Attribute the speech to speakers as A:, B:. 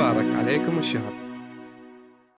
A: مبارك عليكم الشهر.